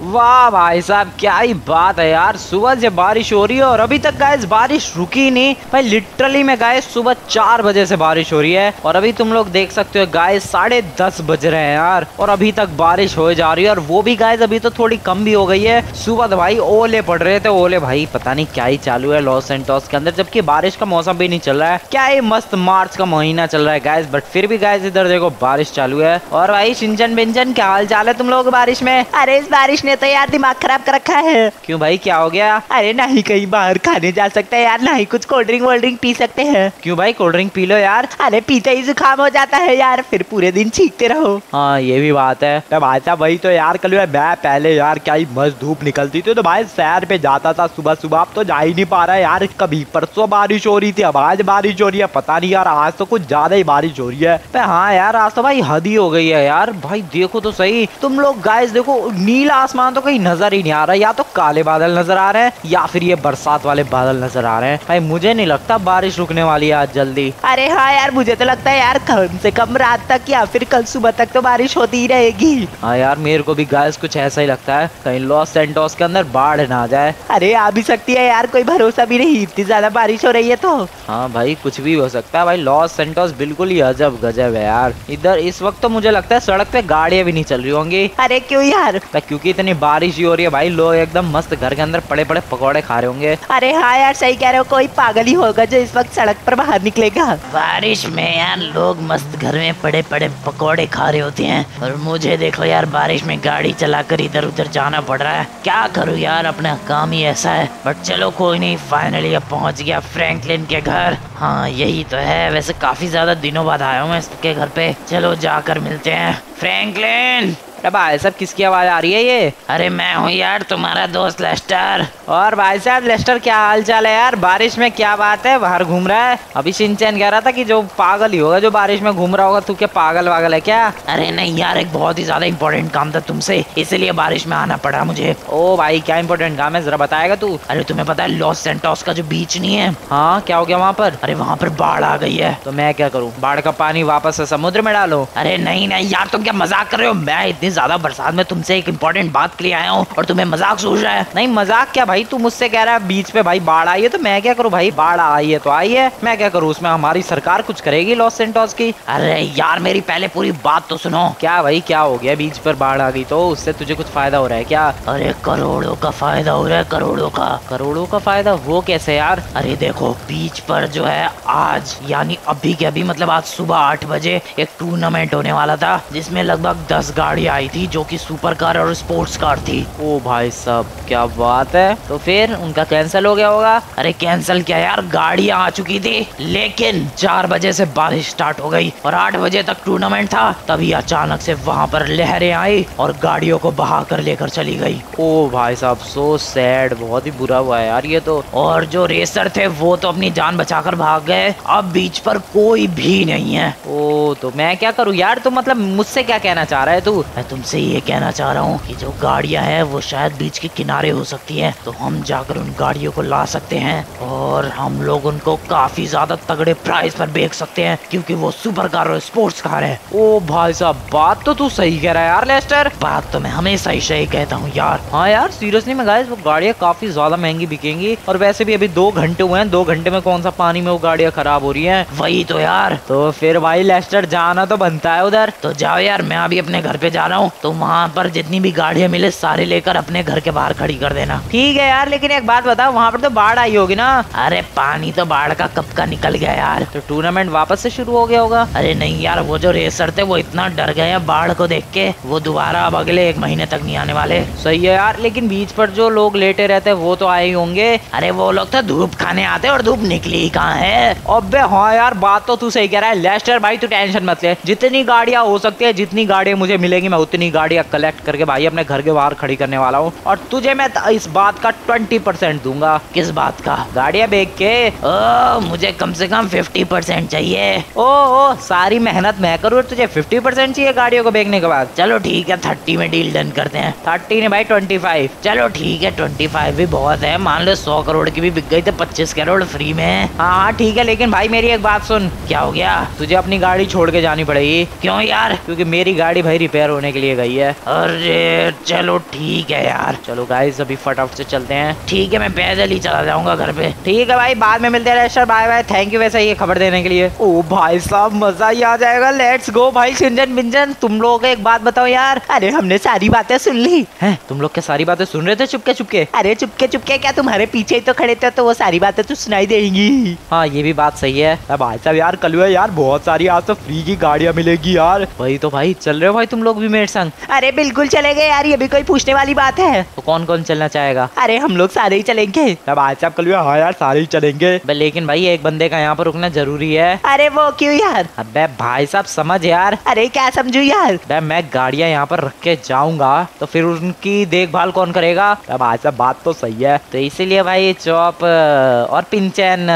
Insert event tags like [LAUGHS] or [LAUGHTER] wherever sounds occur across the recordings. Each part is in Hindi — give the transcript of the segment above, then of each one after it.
वाह भाई साहब, क्या ही बात है यार। सुबह से बारिश हो रही है और अभी तक गाइस बारिश रुकी नहीं। भाई लिटरली में गाइस सुबह चार बजे से बारिश हो रही है और अभी तुम लोग देख सकते हो गाइस साढ़े दस बज रहे हैं यार और अभी तक बारिश हो जा रही है और वो भी गाइस अभी तो थोड़ी कम भी हो गई है। सुबह तो भाई ओले पड़ रहे थे, ओले भाई पता नहीं क्या ही चालू है लॉस एंटॉस के अंदर, जबकि बारिश का मौसम भी नहीं चल रहा है। क्या ही मस्त मार्च का महीना चल रहा है गाइस बट फिर भी गाइस इधर देखो बारिश चालू है। और भाई सिंचन बिंचन क्या हाल चाल है तुम लोग बारिश में? अरे, इस बारिश ने तो यार दिमाग खराब कर रखा है। क्यों भाई क्या हो गया? अरे ना ही कहीं बाहर खाने जा सकते हैं यार ना ही कुछ कोल्ड ड्रिंक वोल्ड ड्रिंक पी सकते हैं। क्यों भाई कोल्ड ड्रिंक पी लो यार। अरे पीते ही जुकाम हो जाता है यार फिर पूरे दिन छींकते रहो। हाँ ये भी बात है। तो भाई साहब वही तो यार कल मैं पहले यार क्या ही मस्त धूप निकलती थी तो भाई सैर पे जाता था सुबह सुबह अब तो जा ही नहीं पा रहा है यार। कभी परसों बारिश हो रही थी अब आज बारिश हो रही है पता नहीं यार आज तो कुछ ज़्यादा ही बारिश हो रही है। पे हाँ यार आज तो भाई हद ही हो गई है यार। भाई देखो तो सही तुम लोग गाइस देखो नीला आसमान तो कहीं नज़र ही नहीं आ रहा या तो काले बादल नज़र आ रहे हैं या फिर ये बरसात वाले बादल नज़र आ रहे हैं। भाई मुझे नहीं लगता बारिश रुकने वाली है आज जल्दी। अरे हाँ यार मुझे तो लगता है यार कम से कम रात तक या फिर कल सुबह तक तो बारिश होती ही रहेगी। हाँ यार मेरे को भी गाइस कुछ ऐसा ही लगता है। कहीं लॉस सेंटोस के अंदर बाढ़ ना आ जाए। अरे आ भी सकती है यार कोई भरोसा भी नहीं इतनी ज़्यादा बारिश हो रही है तो। हाँ भाई कुछ भी हो सकता है। भाई लॉस सेंटोस बिल्कुल ही अजब गजब है यार। इधर इस वक्त तो मुझे लगता है सड़क पे गाड़ियाँ भी नहीं चल रही होंगी। अरे क्यों यार? क्योंकि इतनी बारिश ही हो रही है भाई लोग एकदम मस्त घर के अंदर पड़े पड़े पकौड़े खा रहे होंगे। अरे हाँ यार सही कह रहे हो कोई पागल ही होगा जो इस वक्त सड़क पर बाहर निकलेगा। बारिश में यार लोग मस्त घर में पड़े पड़े पकौड़े खा रहे होते हैं। और मुझे देखो यार बारिश में गाड़ी चलाकर इधर उधर जाना पड़ रहा है। क्या करूँ यार अपना काम ही ऐसा है। बट चलो कोई नहीं फाइनली अब पहुँच गया फ्रैंकलिन के घर। हाँ यही तो है। वैसे काफ़ी ज़्यादा दिनों बाद आया हूँ मैं इसके घर पे। चलो जाकर मिलते हैं। फ्रैंकलिन अरे भाई साहब किसकी आवाज़ आ रही है ये? अरे मैं हूँ यार तुम्हारा दोस्त लेस्टर। और भाई साहब लेस्टर क्या हाल चाल है यार? बारिश में क्या बात है? बाहर घूम रहा है? अभी सिंचन कह रहा था कि जो पागल ही होगा जो बारिश में घूम रहा होगा तू क्या पागल वागल है क्या? अरे नहीं यार एक बहुत ही ज़्यादा इम्पोर्टेंट काम था तुमसे इसलिए बारिश में आना पड़ा मुझे। ओ भाई क्या इम्पोर्टेंट काम है? जरा बताएगा तू। अरे तुम्हें पता है लॉस सेंटोस का जो बीच नहीं है? हाँ क्या हो गया वहाँ पर? अरे वहाँ पर बाढ़ आ गई है। तो मैं क्या करूँ? बाढ़ का पानी वापस समुद्र में डालो। अरे नहीं नहीं यार तुम क्या मज़ाक कर रहे हो? मैं इतनी ज़्यादा बरसात में तुमसे एक इम्पोर्टेंट बात के लिए आया हूँ और तुम्हें मज़ाक सोच रहा है। नहीं, मज़ाक क्या भाई? तू मुझसे कह रहा है बीच पे भाई बाढ़ आई है तो मैं क्या करूँ भाई? बाढ़ आई है तो आई है। मैं क्या करूँ? उसमें हमारी सरकार कुछ करेगी लॉस सेंटोस की? अरे यार, मेरी पहले पूरी बात तो सुनो। क्या भाई, क्या हो गया? बीच पर बाढ़ आ गई तो उससे तुझे कुछ फ़ायदा हो रहा है क्या? अरे करोड़ों का फ़ायदा हो रहा है, करोड़ों का। करोड़ों का फ़ायदा? वो कैसे यार? अरे देखो, बीच पर जो है आज, यानी अभी के अभी मतलब आज सुबह आठ बजे एक टूर्नामेंट होने वाला था, जिसमें लगभग दस गाड़ी आई थी जो कि सुपर कार और स्पोर्ट्स कार थी। ओ भाई साहब क्या बात है। तो फिर उनका कैंसिल हो गया होगा। अरे कैंसिल क्या यार गाड़ियाँ आ चुकी थी। लेकिन चार बजे से बारिश स्टार्ट हो गई और आठ बजे तक टूर्नामेंट था। तभी अचानक से वहाँ पर लहरें आई और गाड़ियों को बहा कर लेकर चली गई। ओ भाई साहब सो सैड बहुत ही बुरा हुआ है यार ये तो। और जो रेसर थे वो तो अपनी जान बचाकर भाग गए। अब बीच पर कोई भी नहीं है। ओ तो मैं क्या करूँ? यार तो मतलब मुझसे क्या कहना चाह रहा है तू? तुमसे ये कहना चाह रहा हूँ कि जो गाड़ियाँ हैं वो शायद बीच के किनारे हो सकती हैं। तो हम जाकर उन गाड़ियों को ला सकते हैं और हम लोग उनको काफ़ी ज़्यादा तगड़े प्राइस पर बेच सकते हैं क्योंकि वो सुपर कार और स्पोर्ट्स कार है। ओ भाई साहब बात तो तू सही कह रहा है यार लेस्टर बात तो मैं हमेशा ही सही कहता हूँ यार। हाँ यार सीरियसली मैं गाइस वो गाड़ियाँ काफ़ी ज़्यादा महँगी बिकेंगी और वैसे भी अभी दो घंटे हुए हैं। दो घंटे में कौन सा पानी में वो गाड़ियाँ खराब हो रही हैं? वही तो यार। तो फिर भाई लेस्टर जाना तो बनता है उधर। तो जाओ यार मैं अभी अपने घर पे जा रहा हूँ तो वहाँ पर जितनी भी गाड़ियाँ मिले सारे लेकर अपने घर के बाहर खड़ी कर देना। ठीक है यार लेकिन एक बात बताओ वहाँ पर तो बाढ़ आई होगी ना? अरे पानी तो बाढ़ का कब का निकल गया यार। तो टूर्नामेंट वापस से शुरू हो गया होगा। अरे नहीं यार वो जो रेसर थे वो इतना डर गए हैं बाढ़ को देख के। वो दोबारा अब अगले एक महीने तक नहीं आने वाले। सही है यार लेकिन बीच पर जो लोग लेटे रहते हैं वो तो आए ही होंगे। अरे वो लोग तो धूप खाने आते और धूप निकली ही कहाँ है? अबे हाँ यार बात तो तू सही कह रहा है। लेस्टर भाई तू टेंशन मत ले। जितनी गाड़ियाँ हो सकती है जितनी गाड़ियाँ मुझे मिलेंगी मैं उतनी गाड़ियाँ कलेक्ट करके भाई अपने घर के बाहर खड़ी करने वाला हूँ। और तुझे मैं इस बात का ट्वेंटी परसेंट दूँगा। किस बात का? गाड़ियाँ बेच के? ओ, मुझे कम से कम फिफ्टी परसेंट चाहिए। ओ ओ, सारी मेहनत मैं करूँ, तुझे फिफ्टी परसेंट चाहिए गाड़ियों को बेचने के बाद। चलो ठीक है थर्टी में डील डन करते हैं। थर्टी ने भाई ट्वेंटी फाइव चलो ठीक है ट्वेंटी फाइव भी बहुत है। मान लो सौ करोड़ की भी बिक गई तो पच्चीस करोड़ फ्री में। हाँ हाँ ठीक है, लेकिन भाई मेरी एक बात सुन। क्या हो गया? तुझे अपनी गाड़ी छोड़ के जानी पड़ेगी। क्यों यार? क्योंकि मेरी गाड़ी भाई रिपेयर होने के के लिए गई है। अरे, चलो ठीक है यार। चलो गाइस अभी फटाफट से चलते हैं। ठीक है, मैं पैदल ही चला जाऊँगा घर पे। ठीक है भाई, बाद में मिलते हैं बाय बाय थैंक यू वैसे ये खबर देने के लिए। ओ भाई साहब, मज़ा ही आ जाएगा। लेट्स गो भाई सिंजन बिंजन। तुम लोग एक बात बताओ यार। अरे, हमने सारी बातें सुन ली। हैं, तुम लोग क्या सारी बातें सुन रहे थे चुपके चुपके? अरे, चुपके चुपके, क्या तुम्हारे पीछे ही तो खड़े थे तो वो सारी बातें तो सुनाई देंगी। हाँ ये भी बात सही है। भाई साहब यार, कल हुआ यार, बहुत सारी आज तो फ्री की गाड़ियाँ मिलेगी यार। वही तो भाई, चल रहे हो भाई तुम लोग भी मेरे संग अरे बिल्कुल चलेंगे यार ये भी कोई पूछने वाली बात है। तो कौन कौन चलना चाहेगा? अरे हम लोग सारे ही चलेंगे। अरे भाई साहब कल हाँ यार सारे ही चलेंगे। लेकिन भाई एक बंदे का यहाँ पर रुकना ज़रूरी है। अरे वो क्यों यार? अबे भाई साहब समझ यार। अरे क्या समझू यार? मैं गाड़ियाँ यहाँ पर रख के जाऊँगा तो फिर उनकी देखभाल कौन करेगा? अब भाई साहब बात तो सही है। तो इसीलिए भाई चौप और पिंचन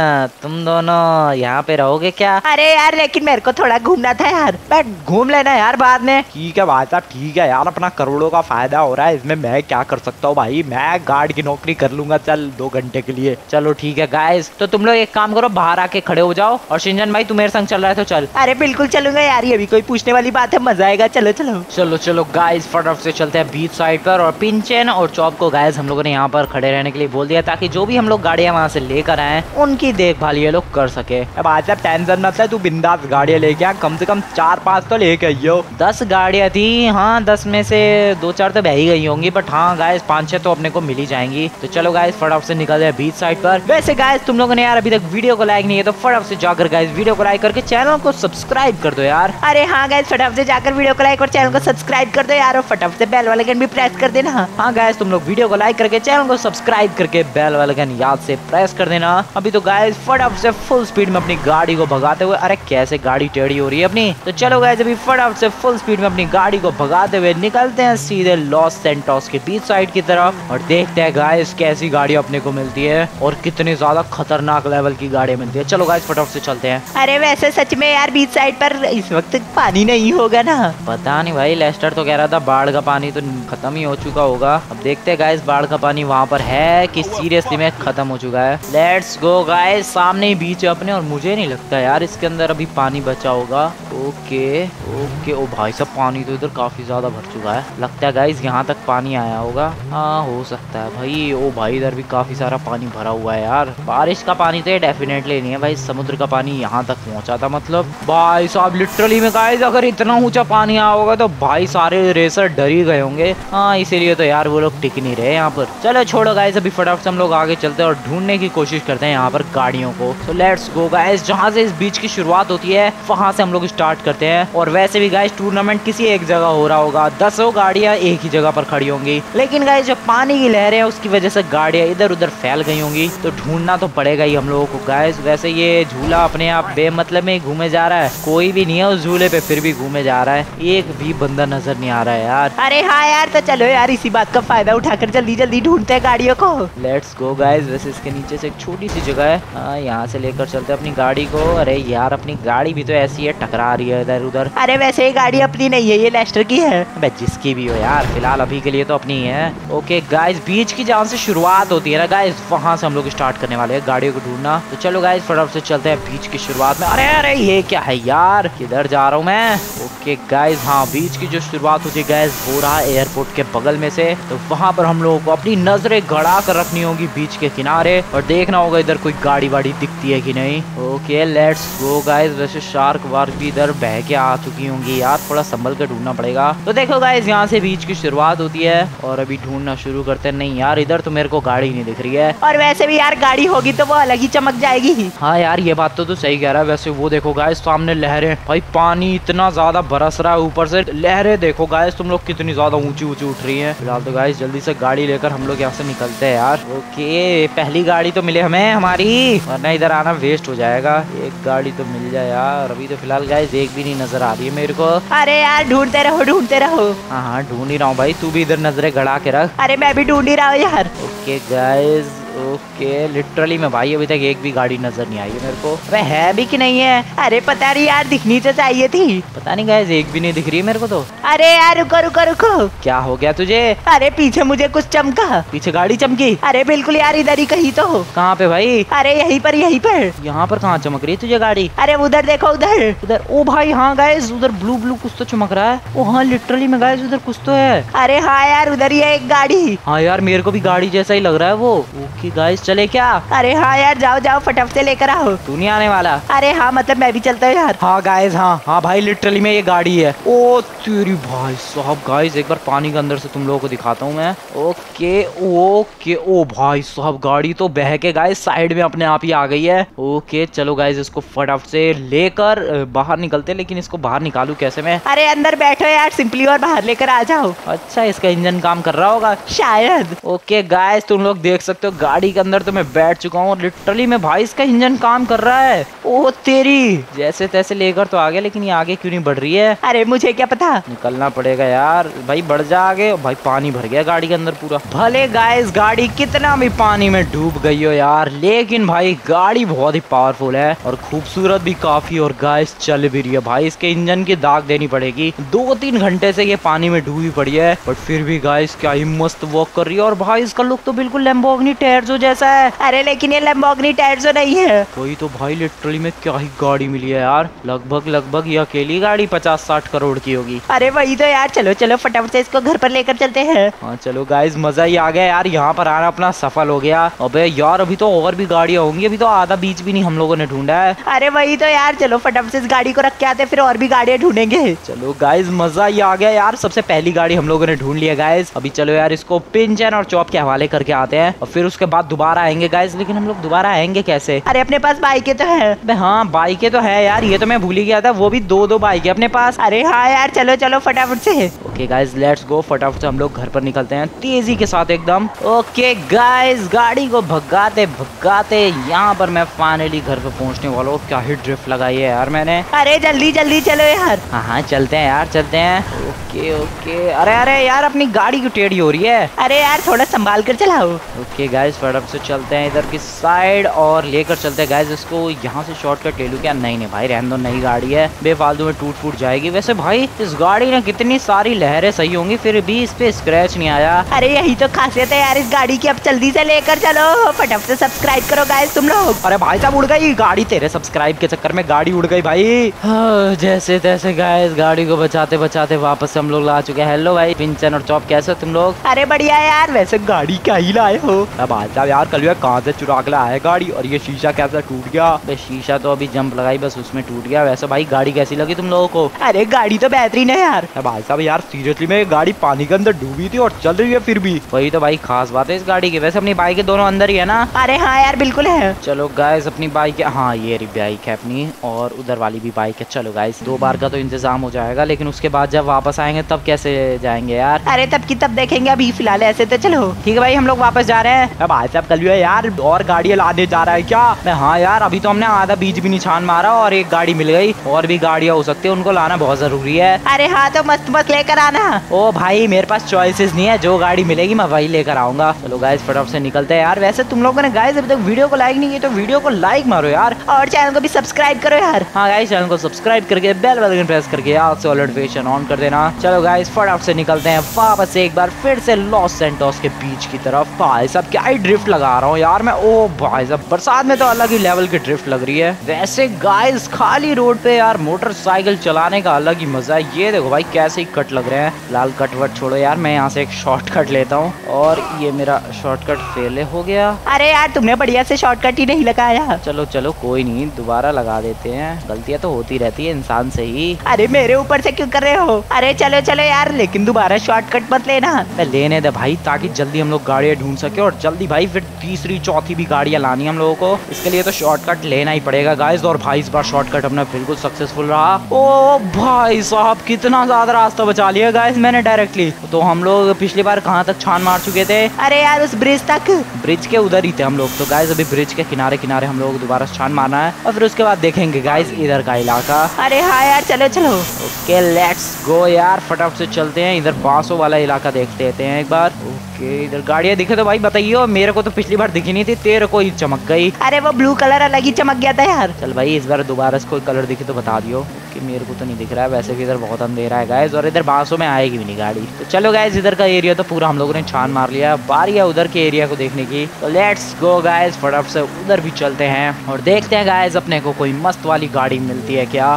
तुम दोनों यहाँ पे रहोगे क्या? अरे यार लेकिन मेरे को थोड़ा घूमना था यार। बट घूम लेना यार बाद में। ठीक है भाई साहब ठीक है यार अपना करोड़ों का फ़ायदा हो रहा है इसमें मैं क्या कर सकता हूँ भाई? मैं गार्ड की नौकरी कर लूँगा चल दो घंटे के लिए। चलो ठीक है गाइस तो तुम लोग एक काम करो बाहर आके खड़े हो जाओ और सिंजन भाई तू मेरे संग चल रहा है तो चल। अरे बिल्कुल चलूँगा यार ये भी कोई पूछने वाली बात है मज़ा आएगा चलो चलो। चलो चलो गाइस फटाफट से चलते हैं बीच साइड पर और पिंचन और चौप को गाइस हम लोगों ने यहाँ पर खड़े रहने के लिए बोल दिया ताकि जो भी हम लोग गाड़ियाँ वहाँ से लेकर आए उनकी देखभाल ये लोग कर सके। अब साहब टेंशन मत है तू बिंदास गाड़ियाँ लेके आ कम से कम चार पाँच तो लेके आइयो। दस गाड़ियाँ थी हाँ दस में से दो चार तो बह ही गई होंगी बट हाँ गाइस पाँच छह तो अपने को मिल जाएँगी। तो चलो गाइस फटाफट से निकल जाए बीच साइड पर। वैसे गाइस तुम लोगों ने यार अभी तक वीडियो को लाइक नहीं है तो फटाफट से जाकर गाइस वीडियो को लाइक करके चैनल को सब्सक्राइब कर दो यार। अरे हाँ गाइस फटाफट से जाकर वीडियो को लाइक और चैनल को सब्सक्राइब कर दो यार और फटाफट से बेल वाले भी प्रेस कर देना। हाँ गाइस तुम लोग वीडियो को लाइक करके चैनल को सब्सक्राइब करके बेल वाले याद से प्रेस कर देना। अभी तो गाइस फटाफट से फुल स्पीड में अपनी गाड़ी को भगाते हुए अरे कैसे गाड़ी टेढ़ी हो रही है अपनी? तो चलो गाइस अभी फटाफट से फुल स्पीड में अपनी गाड़ी को भगाते हुए निकलते हैं सीधे लॉस सेंटोस के बीच साइड की तरफ़ और देखते हैं गाइस कैसी गाड़ी अपने को मिलती है और कितनी ज़्यादा खतरनाक लेवल की गाड़ी मिलती है। चलो गाइस फटाफट से चलते हैं। अरे वैसे सच में यार बीच साइड पर इस वक्त पानी नहीं होगा ना। पता नहीं भाई लेस्टर तो कह रहा था बाढ़ का पानी तो खत्म ही हो चुका होगा। अब देखते हैं गाइस बाढ़ का पानी वहाँ पर है कि सीरियसली में खत्म हो चुका है। लेट्स गो गाइस सामने ही बीच है अपने और मुझे नहीं लगता यार इसके अंदर अभी पानी बचा होगा। ओके ओके ओ भाई साहब पानी तो इधर काफ़ी ज़्यादा भर चुका है। लगता है गाइस यहाँ तक पानी आया होगा। हाँ हो सकता है भाई। ओ भाई, इधर भी काफ़ी सारा पानी भरा हुआ है यार। बारिश का पानी तो ये डेफिनेटली नहीं है भाई। समुद्र का पानी यहाँ तक पहुँचा था मतलब। भाई साहब लिटरली में गाइस अगर इतना ऊँचा पानी आया होगा तो भाई सारे रेसर डर ही गए होंगे। हाँ इसीलिए तो यार वो लोग टिक नहीं रहे यहाँ पर। चलो छोड़ो गाइस अभी फटाफट हम लोग आगे चलते हैं और ढूँढने की कोशिश करते हैं यहाँ पर गाड़ियों को। तो लेट्स गो गाइस जहाँ से इस बीच की शुरुआत होती है, वहाँ से हम लोग स्टार्ट करते हैं। और वैसे भी गाइस टूर्नामेंट किसी एक जगह हो रहा होगा। दसों गाड़ियाँ एक ही जगह पर खड़ी होंगी। लेकिन गाय जो पानी की लहरें हैं उसकी वजह से गाड़ियाँ इधर उधर फैल गई होंगी। तो ढूंढना तो पड़ेगा ही हम लोगों को। गाय वैसे ये झूला अपने आप बेमतलब में घूमे जा रहा है। कोई भी नहीं है उस झूले पे फिर भी घूमे जा रहा है। एक भी बंदा नज़र नहीं आ रहा है यार। अरे हाँ यार तो चलो यार इसी बात का फ़ायदा उठाकर जल्दी जल्दी ढूंढते हैं गाड़ियों को। लेट्स गो गाइस वैसे इसके नीचे से एक छोटी सी जगह है। हाँ यहाँ से लेकर चलते हैं अपनी गाड़ी को। अरे यार अपनी गाड़ी भी तो ऐसी है टकरा रही है इधर उधर अरे वैसे ये गाड़ी अपनी नहीं है ये लेस्टर की है। अबे जिसकी भी हो यार, फ़िलहाल अभी के लिए तो अपनी ही। ओके गाइस बीच की जहाँ से शुरुआत होती है ना गाइस वहाँ से हम लोग स्टार्ट करने वाले हैं गाड़ियों को ढूंढना। तो चलो गाइस फटाफट से चलते हैं बीच की शुरुआत में। अरे अरे, ये क्या है यार? किधर जा रहा हूँ मैं? ओके गाइज़ हाँ बीच की जो शुरुआत होती है गाइस वो रहा एयरपोर्ट के बगल में से। तो वहाँ पर हम लोगों को अपनी नज़रें गड़ा कर रखनी होगी बीच के किनारे। और देखना होगा इधर कोई गाड़ी वाड़ी दिखती है कि नहीं। ओके लेट्स गो गाइज़ वैसे शार्क वार्क भी इधर बह के आ चुकी होंगी यार। थोड़ा संभल कर ढूंढना पड़ेगा। तो देखो गाइस यहाँ से बीच की शुरुआत होती है और अभी ढूंढना शुरू करते हैं। नहीं यार इधर तो मेरे को गाड़ी नहीं दिख रही है। और वैसे भी यार गाड़ी होगी तो वो अलग ही चमक जाएगी। हाँ यार ये बात तो तू सही कह रहा है। वैसे वो देखो गाइस सामने लहरें। भाई पानी इतना ज़्यादा बरस रहा है ऊपर से। लहरें देखो गाइस तुम लोग कितनी ज़्यादा ऊँची ऊँची उठ रही है। फ़िलहाल तो गाइस जल्दी से गाड़ी लेकर हम लोग यहाँ से निकलते हैं यार। ओके पहली गाड़ी तो मिले हमें हमारी। वरना इधर आना वेस्ट हो जाएगा। एक गाड़ी तो मिल जाए यार। अभी तो फ़िलहाल गाइस एक भी नहीं नज़र आ रही है मेरे को। अरे यार ढूंढते रहो ढूंढते रहो। हाँ हाँ ढूंढ ही रहा हूँ भाई तू भी इधर नजरे गड़ा के रख। अरे मैं भी ढूंढ ही रहा हूँ यार। ओके गाइस ओके लिटरली मैं भाई अभी तक एक भी गाड़ी नज़र नहीं आई है मेरे को। अबे है भी कि नहीं है? अरे पता नहीं यार दिखनी तो चाहिए थी। पता नहीं गाइस एक भी नहीं दिख रही है मेरे को तो। अरे यार रुको रुको रुको। क्या हो गया तुझे? अरे पीछे मुझे कुछ चमका। पीछे गाड़ी चमकी? अरे बिल्कुल यार इधर ही कहीं तो। कहाँ पे भाई? अरे यहीं पर यहीं पर। यहाँ पर कहाँ चमक रही है तुझे गाड़ी? अरे उधर देखो उधर। उधर ओ भाई हाँ गाय उधर ब्लू ब्लू कुछ तो चमक रहा है। ओ हाँ लिटरली में गाइस उधर कुछ तो है। अरे हाँ यार उधर ही है एक गाड़ी। हाँ यार मेरे को भी गाड़ी जैसा ही लग रहा है वो। ओके गाइस चले क्या? अरे हाँ यार जाओ जाओ फटाफट से लेकर आओ। तू नहीं आने वाला। अरे हाँ मतलब मैं भी चलता हूँ यार। हाँ गाइस हाँ हाँ भाई लिटरली में ये गाड़ी है। ओ तेरी भाई साहब गाइस एक बार पानी के अंदर से तुम लोगों को दिखाता हूँ मैं। ओके ओके ओ भाई साहब गाड़ी तो बह के गाइस साइड में अपने आप ही आ गई है। ओके चलो गाइस इसको फटाफट से लेकर बाहर निकलते लेकिन इसको बाहर निकालू कैसे मैं? अरे अंदर बैठो यार सिंपली और बाहर लेकर आ जाओ। अच्छा इसका इंजन काम कर रहा होगा? शायद। ओके गाइस तुम लोग देख सकते हो गाड़ी के अंदर तो मैं बैठ चुका हूँ लिटरली मैं भाई इसका इंजन काम कर रहा है। ओ तेरी। जैसे तैसे लेकर तो आ गया लेकिन ये आगे क्यों नहीं बढ़ रही है? अरे मुझे क्या पता? निकलना पड़ेगा यार। भाई बढ़ जा आगे। भाई पानी भर गया गाड़ी के अंदर पूरा। भले गाइस गाड़ी कितना भी पानी में डूब गई हो यार लेकिन भाई गाड़ी बहुत ही पावरफुल है और खूबसूरत भी काफ़ी। और गाइस चल भी रही है भाई। इसके इंजन की दाग देनी पड़ेगी। दो तीन घंटे से ये पानी में डूबी पड़ी है बट फिर भी गाइस क्या ही मस्त वॉक कर रही है। और भाई इसका लुक तो बिल्कुल लैम्बोर्गिनी टेर्जो जैसा है। अरे लेकिन ये लैम्बोर्गिनी टायर्स नहीं है। वही तो भाई लिटरली में क्या ही गाड़ी मिली है यार। लगभग लगभग ये अकेली गाड़ी पचास साठ करोड़ की होगी। अरे वही तो यार चलो चलो फटाफट से इसको घर पर लेकर चलते हैं। हाँ चलो गाइज़ मज़ा ही आ गया यार यहाँ पर आना अपना सफल हो गया। अबे यार अभी तो और भी गाड़ियाँ होंगी अभी तो आधा बीच भी नहीं हम लोगों ने ढूंढा है। अरे वही तो यार चलो फटाफट से इस गाड़ी को रख के आते फिर और भी गाड़ियाँ ढूंढेंगे। चलो गाइज़ मज़ा ही आ गया यार सबसे पहली गाड़ी हम लोगों ने ढूंढ लिया गाइस अभी चलो यार इसको पिंचन और चौप के हवाले करके आते हैं और फिर उसके बाद दोबारा आएँगे गाइज़ लेकिन हम लोग दोबारा आएँगे कैसे? अरे अपने पास बाइकें तो है। हाँ बाइकें तो है यार ये तो मैं भूल ही गया था वो भी दो दो बाइक है अपने पास। अरे हाँ यार चलो चलो फटाफट से। ओके गाइस लेट्स गो फटाफट से हम लोग घर पर निकलते हैं तेज़ी के साथ एकदम। ओके गाइस गाड़ी को भगाते भगाते यहाँ पर मैं फाइनली घर पे पहुँचने वाला हूँ। क्या ही ड्रिफ्ट लगाई है यार मैंने। अरे जल्दी जल्दी चलो यार। हाँ हाँ चलते हैं यार चलते हैं। ओके ओके अरे अरे यार अपनी गाड़ी क्यों टेढ़ी हो रही है। अरे यार थोड़ा संभाल कर चलाओ। ओके गाइस फटाफट से चलते हैं इधर की साइड और लेकर चलते हैं। गाइस इसको यहाँ से शॉर्टकट ले लूँ क्या? नहीं नहीं भाई रहने दो नई गाड़ी है। बेफालतू में टूट फूट जाएगी। वैसे भाई इस गाड़ी ने कितनी सारी लहरें सही होंगी फिर भी इस पे स्क्रैच नहीं आया। अरे यही तो खासियत है यार इस गाड़ी की। अब जल्दी से लेकर चलो। फटाफट से सब्सक्राइब करो गाइस तुम लोग। अरे भाई साहब उड़ गई गाड़ी तेरे सब्सक्राइब के चक्कर में गाड़ी उड़ गई भाई। हाँ, जैसे तैसे गाइस गाड़ी को बचाते बचाते वापस से हम लोग ला चुके हैं। हेलो भाई पिंचन और चौप कैसे हो तुम लोग? अरे बढ़िया यार। वैसे गाड़ी क्या ही लाए हो? अरे भाई साहब यार कल कहाँ से चुरा के लाया है गाड़ी और ये शीशा कैसे टूट गया? शीशा तो अभी जंप लगाई बस उसमें टूट गया। वैसे भाई गाड़ी कैसी लगी तुम लोगों को? अरे गाड़ी तो बेहतरीन है यार। अरे भाई साहब यार सीरियसली में गाड़ी पानी के अंदर डूबी थी और चल रही है फिर भी। वही तो भाई खास बात है इस गाड़ी की। वैसे अपनी बाइक के दोनों अंदर ही है ना? अरे हाँ यार बिल्कुल है। चलो गाइस अपनी बाइक हाँ ये बाइक है अपनी और उधर वाली भी बाइक है। चलो गाइस दो बार का तो इंतज़ाम हो जाएगा लेकिन उसके बाद जब वापस आएँगे तब कैसे जाएँगे यार? अरे तब की तब देखेंगे अभी फ़िलहाल ऐसे तो चलो। ठीक है भाई हम लोग वापस जा रहे हैं। भाई साहब कल भी यार और गाड़ियाँ लाने जा रहा है क्या? मैं हाँ यार अभी तो हमने आधा बीज भी निशान मारा और एक गाड़ी मिल गई और भी गाड़ियाँ हो सकती है उनको लाना बहुत ज़रूरी है। अरे हाँ तो मस्त मस्त लेकर आना। ओ भाई मेरे पास चॉइसेस नहीं है। जो गाड़ी मिलेगी मैं वही लेकर आऊँगा। चलो गाइस फटाफट से निकलते हैं यार। वैसे तुम लोगों ने गाइस अभी तक वीडियो को लाइक नहीं किया तो वीडियो को लाइक मारो यार। और चैनल को भी सब्सक्राइब करो यार। हाँ गाइस चैनल को सब्सक्राइब करके बेल बटन प्रेस करके यार से नोटिफिकेशन ऑन कर देना। चलो गाइस फटाफट से निकलते हैं। वापस एक बार फिर से लॉस सेंटोस के बीच की तरफ़। भाई साहब क्या ही ड्रिफ्ट लगा रहा हूँ यार मैं। ओ भाई साहब बरसात में तो अलग ही लेवल की ड्रिफ्ट लग रही है। वैसे गाइस खाली रोड पे यार मोटरसाइकिल चलाने का अलग ही मज़ा है। ये देखो भाई कैसे ही कट लग रहे हैं। लाल कट वट छोड़ो यार मैं यहाँ से एक शॉर्टकट लेता हूँ। और ये मेरा शॉर्टकट फेल हो गया। अरे यार तुमने बढ़िया से शॉर्टकट ही नहीं लगाया। चलो चलो कोई नहीं दोबारा लगा देते हैं। गलतियाँ तो होती रहती है इंसान से ही। अरे मेरे ऊपर से क्यों कर रहे हो? अरे चलो चलो यार लेकिन दोबारा शॉर्टकट मत लेना। लेने दे भाई ताकि जल्दी हम लोग गाड़ियाँ ढूंढ सके और जल्दी भाई फिर तीसरी चौथी भी गाड़ियाँ लानी हम लोगों को। इसके लिए तो शॉर्टकट लेना ही पड़ेगा गाइस और भाई इस बार शॉर्टकट अपना बिल्कुल सक्सेसफुल रहा। ओ भाई साहब कितना ज़्यादा रास्ता बचा लिया गाइस मैंने डायरेक्टली तो हम लोग पिछली बार कहाँ तक छान मार चुके थे? अरे यार उस ब्रिज तक। ब्रिज के उधर ही थे हम लोग। तो गाइस अभी ब्रिज के किनारे किनारे हम लोग दोबारा छान मारना है। और फिर उसके बाद देखेंगे गाइस इधर का इलाका। अरे हाँ यार चलो चलो। ओके लेट्स गो यार। फटाफट से चलते हैं। इधर बांसों वाला इलाका देख लेते हैं एक बार। ओके इधर गाड़ियाँ दिखे तो भाई बताइए। मेरे को तो पिछली बार दिखी नहीं थी। तेरे को ही चमक गई। अरे वो ब्लू कलर अलग ही चमक गया था यार। चल भाई इस बार दोबारा कोई कलर दिखे तो बता दियो। कि मेरे को तो नहीं दिख रहा है। वैसे भी इधर बहुत अंधेरा है गाइज़ और इधर बांसों में आएगी भी नहीं गाड़ी। तो चलो गाइज़ इधर का एरिया तो पूरा हम लोगों ने छान मार लिया। बारी है उधर के एरिया को देखने की। तो लेट्स गो गाइज़ फटाफट से उधर भी चलते हैं और देखते हैं गाइज़ अपने को कोई मस्त वाली गाड़ी मिलती है क्या?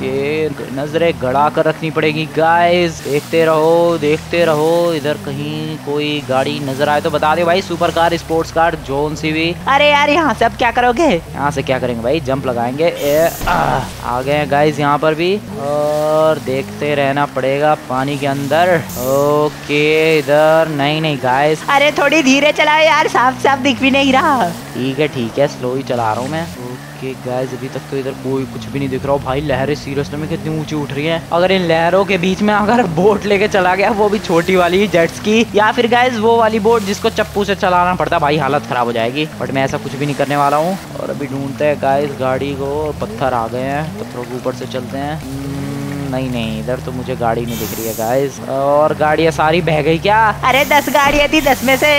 ओके नज़रें गड़ा कर रखनी पड़ेगी। गाइस देखते रहो देखते रहो। इधर कहीं कोई गाड़ी नज़र आए तो बता दे भाई super car sports car zone सी भी अरे यार यहाँ से अब क्या करोगे? यहाँ से क्या करेंगे भाई? जंप लगाएँगे। ए, आ, आ गए गाइस यहाँ पर भी। और देखते रहना पड़ेगा पानी के अंदर। ओके इधर। नहीं नहीं गाइस अरे थोड़ी धीरे चलाओ यार साफ़ साफ़ दिख भी नहीं रहा। ठीक है ठीक है स्लो ही चला रहा हूँ मैं। ओके गाइस अभी तक तो इधर कोई कुछ भी नहीं दिख रहा। हो भाई, लहरें सीरियस में कितनी ऊँची उठ रही है। अगर इन लहरों के बीच में अगर बोट लेके चला गया, वो भी छोटी वाली जेट्स की, या फिर गैस वो वाली बोट जिसको चप्पू से चलाना पड़ता, भाई, हालत खराब हो जाएगी। बट मैं ऐसा कुछ भी नहीं करने वाला हूँ। और अभी ढूंढते हैं गैस गाड़ी को पत्थर आ गए हैं, पत्थरों के ऊपर से चलते हैं। नहीं नहीं इधर तो मुझे गाड़ी नहीं दिख रही है गाइस और गाड़ियाँ सारी बह गई क्या? अरे दस गाड़ियाँ थी दस में से.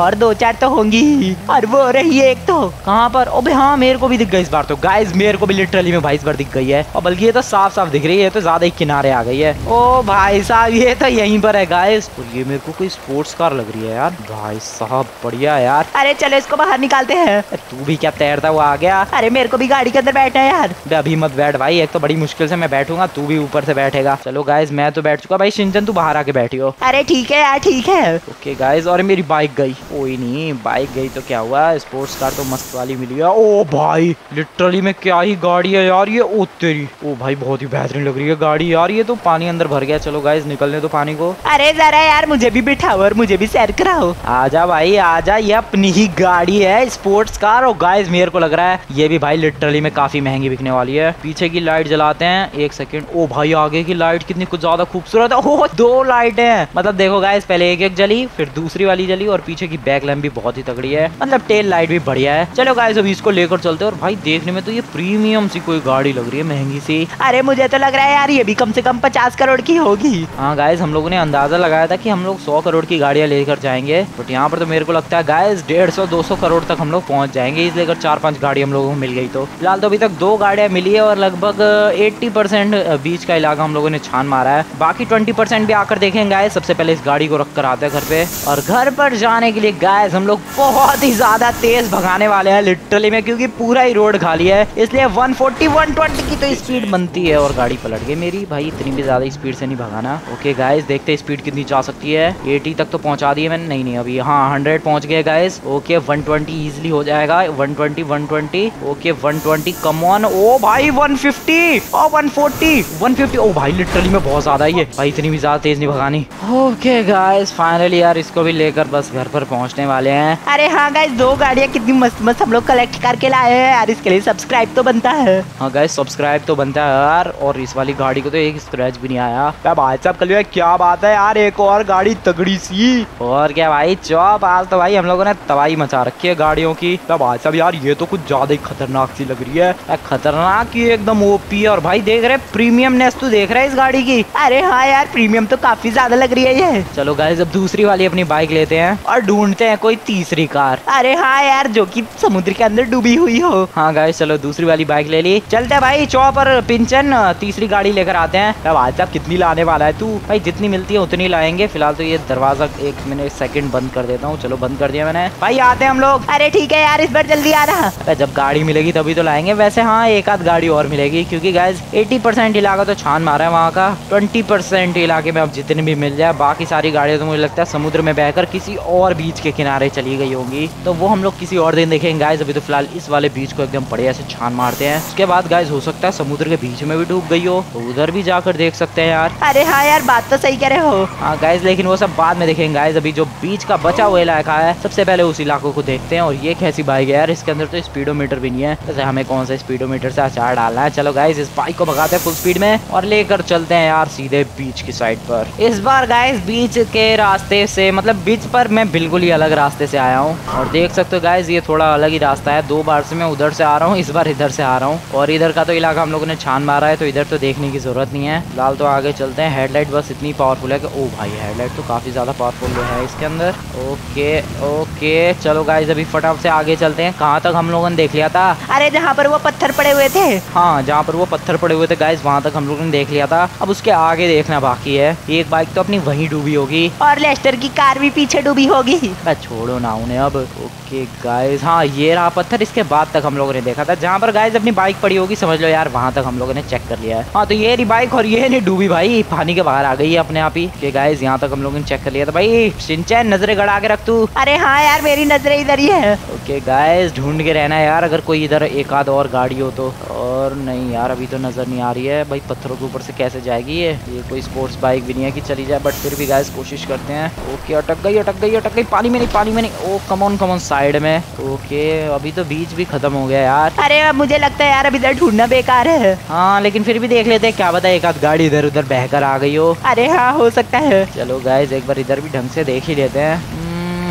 और दो चार तो होंगी और वो रही है एक तो. कहाँ पर? ओबे हाँ मेरे को भी दिख गई इस बार तो. गाइस मेरे को भी लिटरली में भाई इस बार दिख गई है. और बल्कि ये तो साफ़ साफ़ दिख रही है तो ज़्यादा ही किनारे आ गई है. ओ भाई साहब ये तो यहीं पर है गाइस और ये मेरे को कोई स्पोर्ट्स कार लग रही है यार. भाई साहब बढ़िया यार. अरे चलो इसको बाहर निकालते हैं. तू भी क्या तैरता हुआ आ गया? अरे मेरे को भी गाड़ी के अंदर बैठना है यार. अभी मत बैठ भाई एक तो बड़ी मुश्किल से मैं बैठूँगा तू भी ऊपर से बैठेगा। चलो गाइस मैं तो बैठ चुका। भाई शिंजन तू बाहर आके बैठी हो। अरे ठीक है यार ठीक है। ओके गाइस और मेरी बाइक गई। कोई नहीं बाइक गई तो क्या हुआ? स्पोर्ट्स कार तो मस्त वाली मिली है। ओ भाई लिटरली में क्या ही गाड़ी है यार ये। ओ तेरी। ओ भाई बहुत ही बेहतरीन लग रही है गाड़ी यार। ये तो पानी अंदर भर गया। चलो गाइस निकलने दो पानी को। अरे जरा यार मुझे भी बिठाओ और मुझे भी सैर कराओ। आजा भाई आजा। ये अपनी ही गाड़ी है स्पोर्ट्स कार और गाइस मेरे को लग रहा है ये भी भाई लिटरली में काफ़ी महँगी बिकने वाली है। पीछे की लाइट जलाते हैं। एक सेकेंड ओ भाई आगे की लाइट कितनी कुछ ज़्यादा खूबसूरत है। [LAUGHS] ओ दो लाइट है। मतलब देखो गाइस पहले एक एक जली फिर दूसरी वाली जली और पीछे की बैक लैम्प भी बहुत ही तगड़ी है। मतलब टेल लाइट भी बढ़िया है। चलो गाइस अभी इसको लेकर चलते हैं। और भाई देखने में तो ये प्रीमियम सी कोई गाड़ी लग रही है महँगी सी। अरे मुझे तो लग रहा है यार ये भी कम से कम पचास करोड़ की होगी। हाँ गाइस हम लोगों ने अंदाज़ा लगाया था कि हम लोग सौ करोड़ की गाड़ियाँ लेकर जाएँगे। बट यहाँ पर तो मेरे को लगता है गाइस डेढ़ सौ दो सौ करोड़ तक हम लोग पहुँच जाएँगे। इसलिए अगर चार पाँच गाड़ी हम लोगों को मिल गई तो। फ़िलहाल तो अभी तक दो गाड़ियाँ मिली है और लगभग एट्टी परसेंट बीच का इलाका हम लोगों ने छान मारा है। बाकी ट्वेंटी परसेंट भी आकर देखेंगे गाइस सबसे पहले इस गाड़ी को रख कर आते हैं घर पे। और घर पर जाने के लिए गाइस हम लोग बहुत ही ज़्यादा तेज भगाने वाले हैं लिटरली में, क्योंकि पूरा ही रोड खाली है। इसलिए 140 120 की तो स्पीड बनती है और गाड़ी पलट गई मेरी। भाई, इतनी भी ज़्यादा स्पीड से नहीं भगाना। ओके गाइस देखते स्पीड कितनी जा सकती है। 80 तक तो पहुँचा दिए मैंने। नहीं नहीं, अभी हाँ 100 पहुँच गए गाइस ओके 120 इजीली हो जाएगा। 120 120 ओके 120 कम ऑन ओ भाई 150 और 140 150 ओ भाई लिटरली में बहुत ज़्यादा ही है। भाई इतनी भी ज़्यादा तेज नहीं भगानी। ओके गाइस फाइनली यार इसको भी लेकर बस घर पर पहुँचने वाले हैं। अरे हाँ गाइस दो गाड़ियाँ कितनी मस्त मस्त हम लोग कलेक्ट करके लाए हैं यार। इसके लिए सब्सक्राइब तो बनता है। हाँ गाइस सब्सक्राइब तो बनता है यार। और इस वाली गाड़ी को तो एक स्क्रैच भी नहीं आया। क्या भाई साहब कल क्या बात है यार एक और गाड़ी तगड़ी सी। और क्या भाई चौप आज तो भाई हम लोगों ने तबाही मचा रखी है गाड़ियों की। क्या भाई साहब यार ये तो कुछ ज़्यादा ही खतरनाक सी लग रही है। खतरनाक ही एकदम ओपी है। और भाई देख रहे प्रीमियम प्रीमियमनेस तू देख रहा है इस गाड़ी की? अरे हाँ यार प्रीमियम तो काफ़ी ज़्यादा लग रही है ये। चलो गाइस अब दूसरी वाली अपनी बाइक लेते हैं और ढूंढते हैं कोई तीसरी कार। अरे हाँ यार जो कि समुद्र के अंदर डूबी हुई हो। हाँ गाइस चलो दूसरी वाली बाइक ले ली। चलते हैं भाई चौप और पिंचन तीसरी गाड़ी लेकर आते हैं। क्या भाई साहब कितनी लाने वाला है तू? भाई जितनी मिलती है उतनी लाएँगे। फ़िलहाल तो ये दरवाज़ा एक मिनट सेकंड बंद कर देता हूँ। चलो बंद कर दिया मैंने। भाई आते हैं हम लोग। अरे ठीक है यार इस बार जल्दी आ रहा। जब गाड़ी मिलेगी तभी तो लाएँगे। वैसे हाँ एक आध गाड़ी और मिलेगी क्योंकि गाइस 80 परसेंट इलाका तो छान मारा है वहाँ का। 20 परसेंट इलाके में अब जितने भी मिल जाए बाकी सारी गाड़ियाँ तो मुझे लगता है समुद्र में बहकर किसी और बीच के किनारे चली गई होंगी। तो वो हम लोग किसी और दिन देखेंगे। गाइज़ अभी तो फ़िलहाल इस वाले बीच को एकदम बढ़िया से छान मारते हैं। उसके बाद गाइस हो सकता है समुद्र के बीच में भी डूब गई हो। तो उधर भी जाकर देख सकते हैं यार। अरे हाँ यार बात तो सही कह रहे हो। हाँ गाइज़ लेकिन वो सब बाद में देखेंगे। गाइस अभी जो बीच का बचा हुआ इलाका है सबसे पहले उस इलाकों को देखते हैं। और ये कैसी बाइक है यार इसके अंदर तो स्पीडोमीटर भी नहीं है। जैसे हमें कौन सा स्पीडोमीटर से अचार डालना है? चलो गाइज़ इस बाइक को भगाते हैं फुल स्पीड में। और लेकर चलते हैं यार सीधे बीच की साइड पर। इस बार गाइस बीच के रास्ते से मतलब बीच पर मैं बिल्कुल ही अलग रास्ते से आया हूँ। और देख सकते हो गाइस ये थोड़ा अलग ही रास्ता है। दो बार से मैं उधर से आ रहा हूँ इस बार इधर से आ रहा हूँ। और इधर का तो इलाका हम लोगों ने छान मारा है तो इधर तो देखने की ज़रूरत नहीं है। फ़िलहाल तो आगे चलते हैं। हेडलाइट बस इतनी पावरफुल है कि ओ भाई हेडलाइट तो काफ़ी ज़्यादा पावरफुल है इसके अंदर। ओके ओके चलो गाइस अभी फटाफट से आगे चलते हैं। कहाँ तक हम लोगों ने देख लिया था? अरे जहाँ पर वो पत्थर पड़े हुए थे। हाँ जहाँ पर वो पत्थर पड़े हुए थे गाइस वहाँ तक हम लोगों ने देख लिया था अब उसके आगे देखना बाकी है। एक बाइक तो अपनी वहीं डूबी होगी। और लेस्टर की कार भी पीछे डूबी होगी। मैं छोड़ो ना उन्हें अब। ओके गाइस हाँ ये रहा पत्थर इसके बाद तक हम लोगों ने देखा था। जहाँ पर गाइस अपनी बाइक पड़ी होगी समझ लो यार वहाँ तक हम लोगों ने चेक कर लिया है। हाँ तो ये रही बाइक और ये नहीं डूबी भाई पानी के बाहर आ गई है अपने आप ही। गाइस यहाँ तक हम लोगों ने चेक कर लिया था। भाई सिंचैन नजरे गड़ा के रख तू। अरे हाँ यार मेरी नजरे इधर ही है। ओके गाइस ढूंढ के रहना यार अगर कोई इधर एक आध और गाड़ी हो तो। और नहीं यार अभी तो नज़र नहीं आ रही है। भाई पत्थरों के ऊपर से कैसे जाएगी ये? ये कोई स्पोर्ट्स बाइक भी नहीं है कि चली जाए बट फिर भी गाइस कोशिश करते हैं। ओके अटक गई अटक गई अटक गई। पानी में नहीं पानी में नहीं। ओ come on come on side में। ओके अभी तो बीच भी खत्म हो गया यार। अरे मुझे लगता है यार अभी इधर ढूंढना बेकार है। हाँ लेकिन फिर भी देख लेते हैं क्या पता एक आध गाड़ी इधर उधर बहकर आ गई हो। अरे हाँ हो सकता है। चलो गाइस एक बार इधर भी ढंग से देख ही लेते हैं।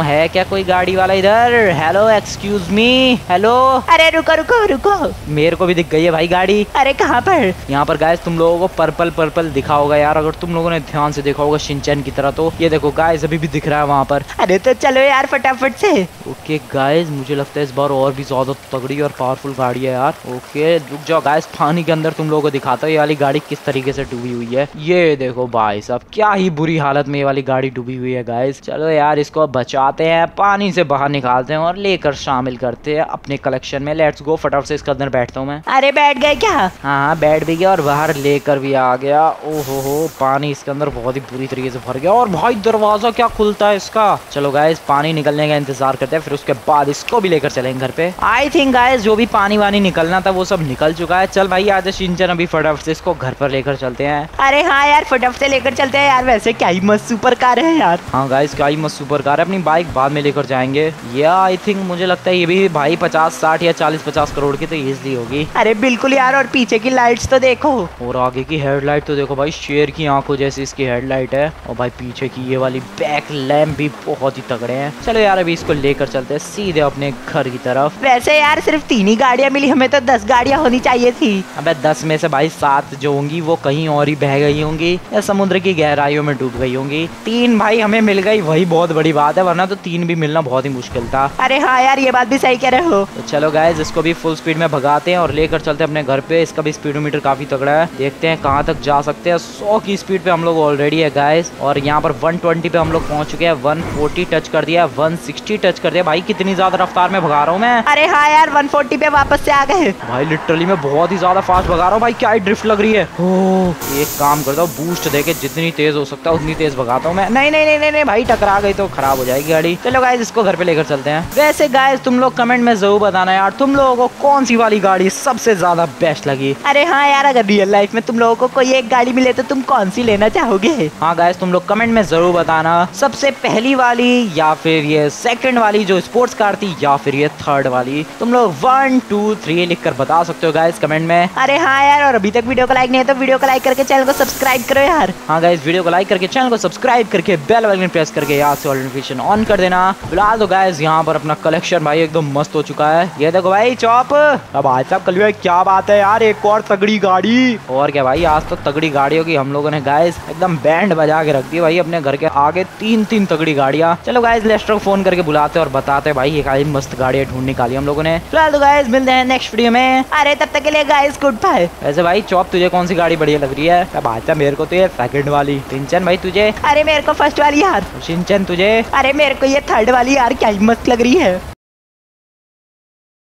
है? क्या कोई गाड़ी वाला इधर? हेलो एक्सक्यूज मी हेलो अरे रुको रुको रुको। मेरे को भी दिख गई है भाई गाड़ी। अरे कहाँ पर? यहाँ पर गाइस तुम लोगों को पर्पल पर्पल दिखा होगा यार अगर तुम लोगों ने ध्यान से देखा होगा शिनचैन की तरह तो। ये देखो गाइस अभी भी दिख रहा है वहाँ पर। अरे तो चलो यार फटाफट से। ओके गाइस मुझे लगता है इस बार और भी ज़्यादा तगड़ी और पावरफुल गाड़ी है यार। ओके रुक जाओ गाइस पानी के अंदर तुम लोगों को दिखाता हूँ ये वाली गाड़ी किस तरीके से डूबी हुई है। ये देखो भाई साहब क्या ही बुरी हालत में ये वाली गाड़ी डूबी हुई है गाइस चलो यार इसको बचाते हैं पानी से बाहर निकालते हैं और लेकर शामिल करते हैं अपने कलेक्शन में। लेट्स गो फटाफट से इसके अंदर बैठता हूँ मैं। अरे बैठ गए क्या? हाँ हाँ बैठ भी गया और बाहर लेकर भी आ गया। ओहो हो पानी इसके अंदर बहुत ही बुरी तरीके से भर गया। और भाई दरवाज़ा क्या खुलता है इसका? चलो गाइस पानी निकलने का इंतज़ार करते हैं फिर उसके बाद इसको भी लेकर चलेंगे घर पे। आई थिंक गाइस जो भी पानी वानी निकलना था वो सब निकल चुका है। चल भाई आज सिंचन अभी फटाफट से इसको घर पर लेकर चलते हैं। अरे हाँ यार फटाफट से लेकर चलते हैं यार। वैसे क्या ही मस्त सुपर कार है यार। हाँ गाइस क्या ही मस्त सुपर कार है। अपनी बाइक बाद में लेकर जाएँगे। या आई थिंक मुझे लगता है ये भी भाई पचास साठ या चालीस पचास करोड़ की तो इजली होगी। अरे बिल्कुल यार और पीछे की लाइट्स तो देखो। और आगे की हेडलाइट तो देखो भाई शेर की आँखों जैसी इसकी हेडलाइट है। और भाई पीछे की ये वाली बैक लैम्प भी बहुत ही तगड़े हैं। चलो यार अभी इसको लेकर चलते हैं सीधे अपने घर की तरफ़। वैसे यार सिर्फ़ तीन ही गाड़ियाँ मिली हमें तो दस गाड़ियाँ होनी चाहिए थी। अबे दस में से भाई सात जो होंगी वो कहीं और ही बह गई होंगी या समुद्र की गहराइयों में डूब गई होंगी। तीन भाई हमें मिल गई वही बहुत बड़ी बात है वरना तो तीन भी मिलना बहुत ही मुश्किल था। अरे हाँ यार ये बात भी सही कह रहे हो। तो चलो गाइज़ इसको भी फुल स्पीड में भगाते हैं और लेकर चलते हैं अपने घर पे। इसका भी स्पीडोमीटर काफ़ी तगड़ा है। देखते हैं कहाँ तक जा सकते हैं। सौ की स्पीड पे हम लोग ऑलरेडी है गाइज़ और यहाँ पर 120 पे हम लोग पहुँच चुके हैं। 140 टच कर दिया 160 टच कर दिया भाई कितनी ज़्यादा रफ्तार में भगा रहा हूँ मैं। अरे हाँ यार 140 पे वापस से आ गए। भाई लिटरली मैं बहुत ही ज़्यादा फास्ट भगा रहा हूँ। भाई क्या ड्रिफ्ट लग रही है। ओ, एक काम करता हूँ बूस्ट देके जितनी तेज हो सकता है उतनी तेज भगाता हूँ मैं। नहीं नहीं नहीं नहीं भाई टकरा गई तो खराब हो जाएगी। गाड़ी। चलो गाइज़ इसको घर पे लेकर चलते हैं। वैसे गाइज़ तुम लोग कमेंट में ज़रूर बताना यार तुम लोगों को कौन सी वाली गाड़ी सबसे ज़्यादा बेस्ट लगी? अरे हाँ यार अगर रियल लाइफ में तुम लोगों को कोई एक गाड़ी मिले तो तुम कौन सी लेना चाहोगे? हाँ गाइस तुम लोग कमेंट में ज़रूर बताना सबसे पहली वाली या फिर ये सेकंड वाली जो स्पोर्ट्स कार थी या फिर ये थर्ड वाली। तुम लोग वन टू थ्री लिख कर बता सकते हो गाइस कमेंट में। अरे हाँ यार और अभी तक वीडियो को लाइक नहीं है तो वीडियो को लाइक करके चैनल को सब्सक्राइब करो यार। हाँ गाइस वीडियो को लाइक करके चैनल को सब्सक्राइब करके बेल आइकन प्रेस करके याद से नोटिफिकेशन ऑन कर देना। फ़िलहाल तो गाइस यहाँ पर अपना कलेक्शन भाई एकदम मस्त हो चुका है। ये देखो भाई चौप अब आज साहब कल क्या बात है यार एक और तगड़ी गाड़ी। और क्या भाई आज तो तगड़ी गाड़ियों की हम लोगों ने गाइस एकदम बैंड बजा के रख दी भाई अपने घर के आगे तीन तीन तगड़ी गाड़ियाँ। चलो गाइस लेस्टर को फ़ोन करके बुलाते और बताते भाई ये गाड़ी मस्त गाड़ियाँ ढूंढ निकाली हम लोगों ने। फ़िलहाल तो गाइस मिलते हैं नेक्स्ट वीडियो में। अरे तब तक के लिए गाइस गुड बाय वैसे भाई चौप तुझे कौन सी गाड़ी बढ़िया लग रही है? अब साहब मेरे को तो ये सेकंड वाली। सिंचन भाई तुझे? अरे मेरे को फ़र्स्ट वाली यार। सिंचन तुझे? अरे मेरे को ये थर्ड वाली यार क्या मस्त लग रही है।